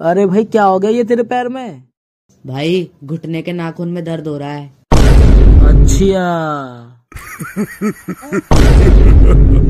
अरे भाई क्या हो गया ये तेरे पैर में? भाई घुटने के नाखून में दर्द हो रहा है। अच्छा